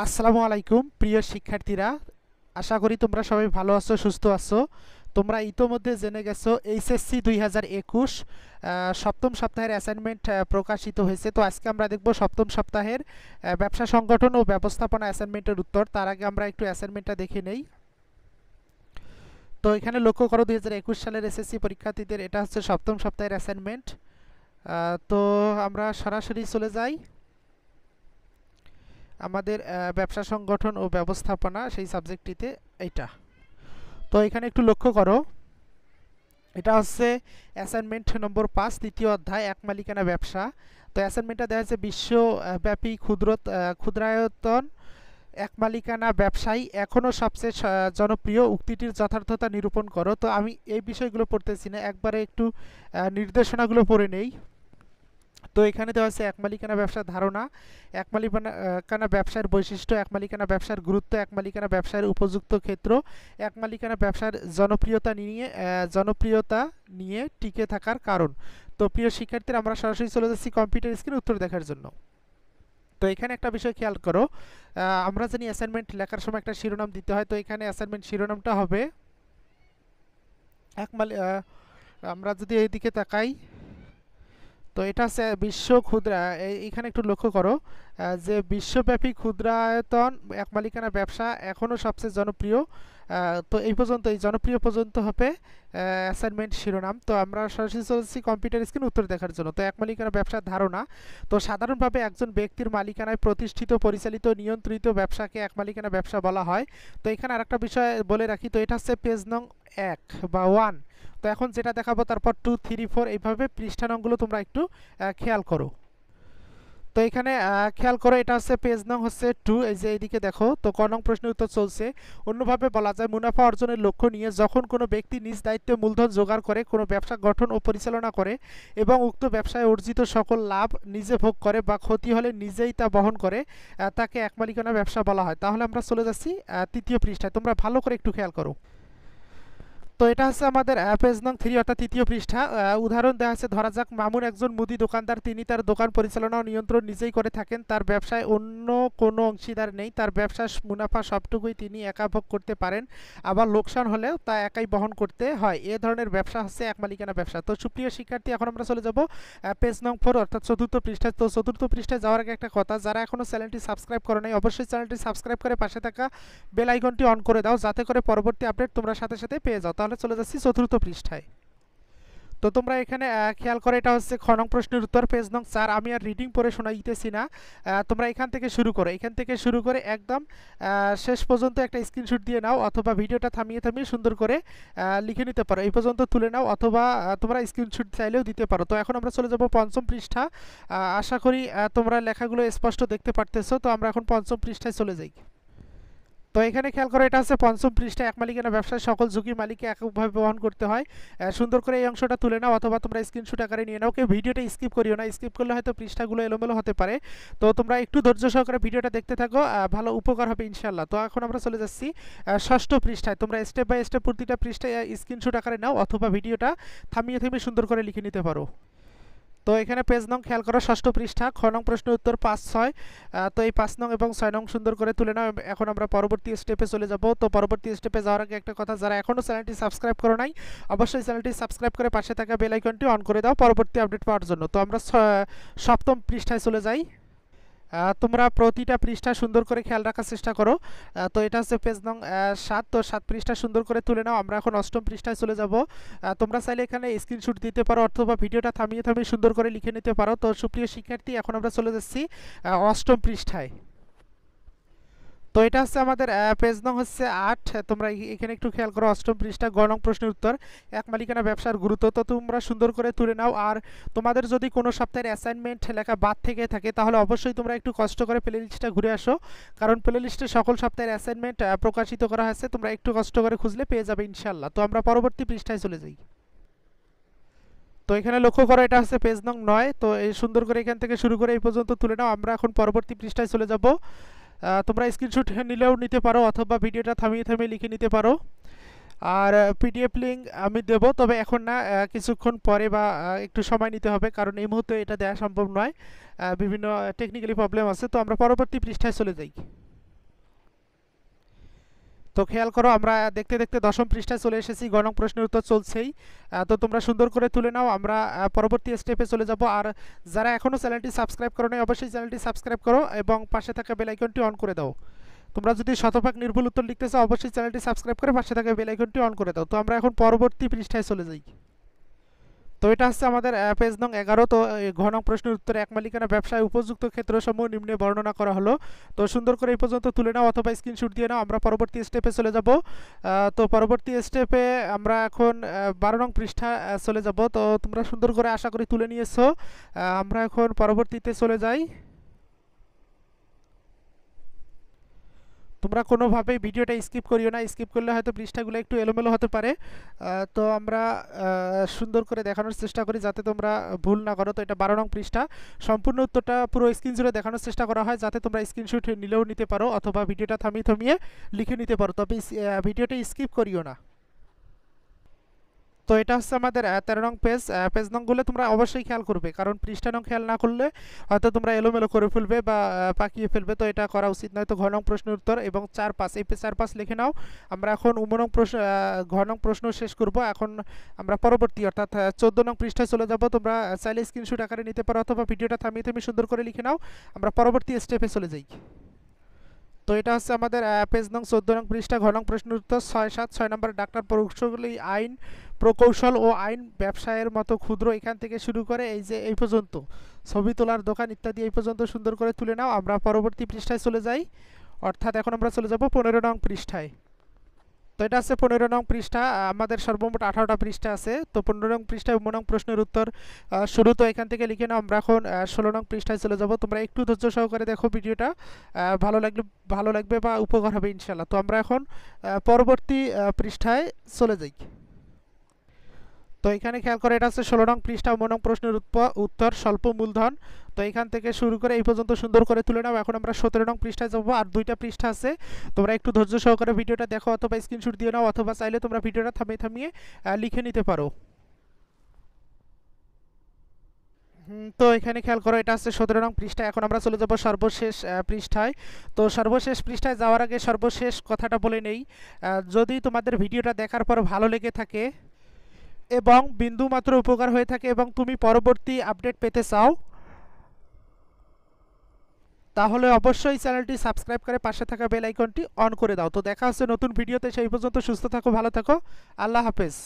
আসসালামু আলাইকুম, প্রিয় শিক্ষার্থীরা। আশা করি তোমরা সবাই ভালো আছো, সুস্থ আছো। তোমরা ইতোমধ্যে জেনে গেছো, এইচএসসি দুই হাজার একুশ সপ্তম সপ্তাহের অ্যাসাইনমেন্ট প্রকাশিত হয়েছে। তো আজকে আমরা দেখব সপ্তম সপ্তাহের ব্যবসা সংগঠন ও ব্যবস্থাপনা অ্যাসাইনমেন্টের উত্তর। তার আগে আমরা একটু অ্যাসাইনমেন্টটা দেখে নেই। তো এখানে লক্ষ্য করো, দুই হাজার একুশ সালের এসএসসি পরীক্ষার্থীদের এটা হচ্ছে সপ্তম সপ্তাহের অ্যাসাইনমেন্ট তো আমরা সরাসরি চলে যাই। আমাদের ব্যবসা সংগঠন ও ব্যবস্থাপনা সেই সাবজেক্টটিতে এইটা তো এখানে একটু লক্ষ্য করো। এটা হচ্ছে অ্যাসাইনমেন্ট নম্বর পাঁচ তৃতীয় অধ্যায়, এক মালিকানা ব্যবসা। তো অ্যাসাইনমেন্টটা দেখা যাচ্ছে বিশ্বব্যাপী ক্ষুদ্র ক্ষুদ্রায়তন, এক মালিকানা ব্যবসায়ী। এখনও সবচেয়ে জনপ্রিয়, উক্তিটির যথার্থতা নিরূপণ করো। তো আমি এই বিষয়গুলো পড়তেছি না, একবারে একটু নির্দেশনাগুলো পড়ে নেই। তো এখানে দেওয়া আছে এক মালিকানা ব্যবসার ধারণা, এক মালিকানা ব্যবসার বৈশিষ্ট্য, এক মালিকানা ব্যবসার গুরুত্ব, এক মালিকানা ব্যবসার উপযুক্ত ক্ষেত্র, এক মালিকানা ব্যবসার জনপ্রিয়তা নিয়ে জনপ্রিয়তা নিয়ে টিকে থাকার কারণ। তো প্রিয় শিক্ষার্থীরা, আমরা সরাসরি চলে যাচ্ছি কম্পিউটার স্ক্রিন উত্তর দেখার জন্য। তো এখানে একটা বিষয় খেয়াল করো আমরা জানি অ্যাসাইনমেন্ট লেখার সময় একটা শিরোনাম দিতে হয়, তো এখানে অ্যাসাইনমেন্ট শিরোনামটা হবে, এক মালি আমরা যদি এইদিকে তাকাই তো এটা হচ্ছে বিশ্ব ক্ষুদ্রা। এখানে একটু লক্ষ্য করো যে বিশ্বব্যাপী ক্ষুদ্রায়তন, এক মালিকানা ব্যবসা এখনও সবচেয়ে জনপ্রিয়। তো এই পর্যন্ত, এই জনপ্রিয় পর্যন্ত হবে অ্যাসাইনমেন্ট শিরোনাম। তো আমরা সরাসরি চলছি কম্পিউটার স্ক্রিন উত্তর দেখার জন্য। তো এক মালিকানা ব্যবসার ধারণা, তো সাধারণভাবে একজন ব্যক্তির মালিকানায় প্রতিষ্ঠিত, পরিচালিত, নিয়ন্ত্রিত ব্যবসাকে এক মালিকানা ব্যবসা বলা হয়। তো এখানে আরেকটা বিষয় বলে রাখি, তো এটা হচ্ছে পেজ নং এক বা ওয়ান। তো এখন যেটা দেখাবো, তারপর টু থ্রি ফোর এইভাবে পৃষ্ঠানংগুলো তোমরা একটু খেয়াল করো। তো এখানে খেয়াল করো, এটা হচ্ছে পেজ নং হচ্ছে টু এই যে এইদিকে দেখো, তো ক নং প্রশ্নের উত্তর চলছে। অন্যভাবে বলা যায়, মুনাফা অর্জনের লক্ষ্য নিয়ে যখন কোনো ব্যক্তি নিজ দায়িত্বে মূলধন জোগাড় করে, কোনো ব্যবসা গঠন ও পরিচালনা করে এবং উক্ত ব্যবসায় অর্জিত সকল লাভ নিজে ভোগ করে বা ক্ষতি হলে নিজেই তা বহন করে তাকে এক মালিকানা ব্যবসা বলা হয়। তাহলে আমরা চলে যাচ্ছি তৃতীয় পৃষ্ঠায়। তোমরা ভালো করে একটু খেয়াল করো। তো এটা হচ্ছে আমাদের পেজ নং থ্রি, অর্থাৎ তৃতীয় পৃষ্ঠা। উদাহরণ দেওয়া আছে, ধরা যাক, মামুন একজন মুদি দোকানদার, তিনি তার দোকান পরিচালনা ও নিয়ন্ত্রণ নিজেই করে থাকেন, তার ব্যবসায় অন্য কোনো অংশীদার নেই, তার ব্যবসার মুনাফা সবটুকুই তিনি একা ভোগ করতে পারেন, আবার লোকসান হলেও তা একাই বহন করতে হয়। এ ধরনের ব্যবসা হচ্ছে এক মালিকানা ব্যবসা। তো সুপ্রিয় শিক্ষার্থী, এখন আমরা চলে যাব পেজ নং ফোর, অর্থাৎ চতুর্থ পৃষ্ঠায়। তো চতুর্থ পৃষ্ঠায় যাওয়ার আগে একটা কথা, যারা এখনও চ্যানেলটি সাবস্ক্রাইব করে নাই, অবশ্যই চ্যানেলটি সাবস্ক্রাইব করে পাশে থাকা বেল আইকনটি অন করে দাও, যাতে করে পরবর্তী আপডেট তোমরা সাথে সাথে পেয়ে যাও। তাহলে চলে যাচ্ছি চতুর্থ পৃষ্ঠায়। তো তোমরা এখানে খেয়াল করে, এটা হচ্ছে খ নং প্রশ্নের উত্তর, পেজ নং চার। আমি আর রিডিং পড়ে শোনাইতেছি না। তোমরা এখান থেকে শুরু করো। এখান থেকে শুরু করে একদম শেষ পর্যন্ত একটা স্ক্রিনশট দিয়ে নাও অথবা ভিডিওটা থামিয়ে থামিয়ে সুন্দর করে লিখে নিতে পারো। এই পর্যন্ত তুলে নাও অথবা তোমরা স্ক্রিনশট চাইলেও দিতে পারো। তো এখন আমরা চলে যাব পঞ্চম পৃষ্ঠা। আশা করি তোমরা লেখাগুলো স্পষ্ট দেখতে পারতেছো। তো আমরা এখন পঞ্চম পৃষ্ঠায় চলে যাই। তো এখানে খেয়াল করো এটা হচ্ছে পঞ্চম পৃষ্ঠা এক মালিকানা ব্যবসায় সকল ঝুঁকি মালিককে এককভাবে বহন করতে হয়। সুন্দর করে এই অংশটা তুলে নাও অথবা তোমরা স্ক্রিনশট আকারে নিয়ে নাও। কেউ ভিডিওটা স্কিপ করিও না। স্কিপ করলে হয়তো পৃষ্ঠাগুলো এলোমেলো হতে পারে। তো তোমরা একটু ধৈর্য সহকারে ভিডিওটা দেখতে থাকো। ভালো উপকার হবে ইনশাল্লাহ তো এখন আমরা চলে যাচ্ছি ষষ্ঠ পৃষ্ঠায়। তোমরা স্টেপ বাই স্টেপ প্রতিটা পৃষ্ঠায় স্ক্রিনশট আকারে নাও অথবা ভিডিওটা থামিয়ে থামিয়ে সুন্দর করে লিখে নিতে পারো। তো এখানে পেজ নং খেয়াল করো, ষষ্ঠ পৃষ্ঠা, খ নং প্রশ্নের উত্তর পাঁচ, ছয়। তো এই পাঁচ নং এবং ছয় নং সুন্দর করে তুলে নাও। এখন আমরা পরবর্তী স্টেপে চলে যাব। তো পরবর্তী স্টেপে যাওয়ার আগে একটা কথা, যারা এখনও চ্যানেলটি সাবস্ক্রাইব করো নাই, অবশ্যই চ্যানেলটি সাবস্ক্রাইব করে পাশে থাকা বেল আইকনটি অন করে দাও পরবর্তী আপডেট পাওয়ার জন্য। তো আমরা সপ্তম পৃষ্ঠায় চলে যাই। তোমরা প্রতিটা পৃষ্ঠা সুন্দর করে খেয়াল রাখার চেষ্টা করো। তো এটা হচ্ছে পেজ নং সাত। তো সাত পৃষ্ঠা সুন্দর করে তুলে নাও। আমরা এখন অষ্টম পৃষ্ঠায় চলে যাব। তোমরা চাইলে এখানে স্ক্রিনশট দিতে পারো অথবা ভিডিওটা থামিয়ে থামিয়ে সুন্দর করে লিখে নিতে পারো। তো সুপ্রিয় শিক্ষার্থী, এখন আমরা চলে যাচ্ছি অষ্টম পৃষ্ঠায়। তো এটা হচ্ছে আমাদের পেজ নং হচ্ছে আট। তোমরা এখানে একটু খেয়াল করো, অষ্টম পৃষ্ঠা, গ নং প্রশ্নের উত্তর। এক মালিকানা ব্যবসার গুরুত্ব। তো তোমরা সুন্দর করে তুলে নাও। আর তোমাদের যদি কোনো সপ্তাহের অ্যাসাইনমেন্ট লেখা বাদ থেকে থাকে, তাহলে অবশ্যই তোমরা একটু কষ্ট করে প্লে লিস্টটা ঘুরে আসো। কারণ প্লে লিস্টে সকল সপ্তাহের অ্যাসাইনমেন্ট প্রকাশিত করা হয়েছে। তোমরা একটু কষ্ট করে খুঁজলে পেয়ে যাবে ইনশাল্লাহ তো আমরা পরবর্তী পৃষ্ঠায় চলে যাই। তো এখানে লক্ষ্য করো, এটা হচ্ছে পেজ নং নয়। তো এই সুন্দর করে এখান থেকে শুরু করে এই পর্যন্ত তুলে নাও। আমরা এখন পরবর্তী পৃষ্ঠায় চলে যাব। তোমরা স্ক্রিনশট নিলেও নিতে পারো অথবা ভিডিওটা থামিয়ে থামিয়ে লিখে নিতে পারো। আর পিডিএফ লিঙ্ক আমি দেব, তবে এখন না কিছুক্ষণ পরে বা একটু সময় নিতে হবে, কারণ এই মুহূর্তে এটা দেওয়া সম্ভব নয়। বিভিন্ন টেকনিক্যালি প্রবলেম আছে, তো আমরা পরবর্তী পৃষ্ঠায় চলে যাই। তো খেয়াল করো, আমরা দেখতে দেখতে দশম পৃষ্ঠায় চলে এসেছি, গণক প্রশ্নের উত্তর চলছেই। তো তোমরা সুন্দর করে তুলে নাও, আমরা পরবর্তী স্টেপে চলে যাব। আর যারা এখনও চ্যানেলটি সাবস্ক্রাইব করো নাই অবশ্যই চ্যানেলটি সাবস্ক্রাইব করো এবং পাশে থাকা বেলাইকনটি অন করে দাও। তোমরা যদি শতভাগ নির্ভুল উত্তর লিখতে চাও, অবশ্যই চ্যানেলটি সাবস্ক্রাইব করে পাশে থাকা বেলাইকনটি অন করে দাও। তো আমরা এখন পরবর্তী পৃষ্ঠায় চলে যাই। তো এটা হচ্ছে আমাদের পেজ নং এগারো। তো ঘ নং প্রশ্নের উত্তরে এক মালিকানা ব্যবসায় উপযুক্ত ক্ষেত্রসমূহ নিম্নে বর্ণনা করা হলো। তো সুন্দর করে এই পর্যন্ত তুলে নাও অথবা স্ক্রিনশট দিয়ে নাও। আমরা পরবর্তী স্টেপে চলে যাব। তো পরবর্তী স্টেপে আমরা এখন বারো নং পৃষ্ঠা চলে যাব। তো তোমরা সুন্দর করে আশা করি তুলে নিয়েছো। আমরা এখন পরবর্তীতে চলে যাই। তোমরা কোনোভাবেই ভিডিওটা স্কিপ করিও না, স্কিপ করলে হয়তো পৃষ্ঠাগুলো একটু এলোমেলো হতে পারে। তো আমরা সুন্দর করে দেখানোর চেষ্টা করি যাতে তোমরা ভুল না করো। তো এটা বারো নং পৃষ্ঠা। সম্পূর্ণ উত্তরটা পুরো স্ক্রিন জুড়ে দেখানোর চেষ্টা করা হয় যাতে তোমরা স্ক্রিনশট নিলেও নিতে পারো অথবা ভিডিওটা থামিয়ে থামিয়ে লিখে নিতে পারো। তবে ভিডিওটা স্কিপ করিও না। তো এটা হচ্ছে আমাদের তেরো নং পেজ পেজ নংগুলো তোমরা অবশ্যই খেয়াল করবে। কারণ পৃষ্ঠা নং খেয়াল না করলে হয়তো তোমরা এলোমেলো করে ফেলবে বা পাকিয়ে ফেলবে। তো এটা করা উচিত নয়। তো ঘ নং প্রশ্নের উত্তর এবং চার পাঁচ এই চার পাঁচ লিখে নাও। আমরা এখন উম নং প্রশ্ন আহ, ঘ নং প্রশ্ন শেষ করব। এখন আমরা পরবর্তী অর্থাৎ চোদ্দ নং পৃষ্ঠায় চলে যাব। তোমরা চাইলে স্ক্রিনশট আকারে নিতে পারো অথবা ভিডিওটা থামিয়ে থামিয়ে সুন্দর করে লিখে নাও। আমরা পরবর্তী স্টেপে চলে যাই। তো এটা হচ্ছে আমাদের পেজ নং চোদ্দ নং পৃষ্ঠা, ঘ নং প্রশ্নের উত্তর, ছয় সাত ছয় নম্বর ডাক্তার প্রকৌশলী আইন, প্রকৌশল ও আইন ব্যবসায়ের মতো ক্ষুদ্র এখান থেকে শুরু করে এই যে এই পর্যন্ত। ছবি তোলার দোকান ইত্যাদি এই পর্যন্ত সুন্দর করে তুলে নাও। আমরা পরবর্তী পৃষ্ঠায় চলে যাই। অর্থাৎ এখন আমরা চলে যাব পনেরো নং পৃষ্ঠায়। এটা আছে পনেরো নং পৃষ্ঠা, আমাদের সর্বমোট আঠারোটা পৃষ্ঠা আছে। তো পনেরো নং পৃষ্ঠায় নং প্রশ্নের উত্তর শুরু তো এখান থেকে লিখে নাও। আমরা এখন ষোলো নং পৃষ্ঠায় চলে যাব। তোমরা একটু ধৈর্য সহকারে দেখো ভিডিওটা। ভালো লাগলে, ভালো লাগবে বা উপকার হবে ইনশাল্লাহ তো আমরা এখন পরবর্তী পৃষ্ঠায় চলে যাই। তো এখানে খেয়াল করে এটা হচ্ছে ষোলো নং পৃষ্ঠা, উম নং প্রশ্নের উত্তর, স্বল্প মূলধন। তো এখান থেকে শুরু করে এই পর্যন্ত সুন্দর করে তুলে নাও। এখন আমরা সতেরো নং পৃষ্ঠায় যাব আর দুইটা পৃষ্ঠা আছে। তোমরা একটু ধৈর্য সহকারে ভিডিওটা দেখো অথবা স্ক্রিনশট দিয়ে নাও অথবা চাইলে তোমরা ভিডিওটা থামিয়ে থামিয়ে লিখে নিতে পারো। তো এখানে খেয়াল করো এটা হচ্ছে সতেরো নং পৃষ্ঠায়। এখন আমরা চলে যাব সর্বশেষ পৃষ্ঠায়। তো সর্বশেষ পৃষ্ঠায় যাওয়ার আগে সর্বশেষ কথাটা বলে নেই। যদি তোমাদের ভিডিওটা দেখার পর ভালো লেগে থাকে এবং বিন্দু মাত্র উপকার হয়ে থাকে এবং তুমি পরবর্তী আপডেট পেতে চাও, তাহলে অবশ্যই চ্যানেলটি সাবস্ক্রাইব করে পাশে থাকা বেল আইকনটি অন করে দাও। তো দেখা হচ্ছে নতুন ভিডিওতে সেই পর্যন্ত সুস্থ থাকো, ভালো থাকো। আল্লাহ হাফেজ।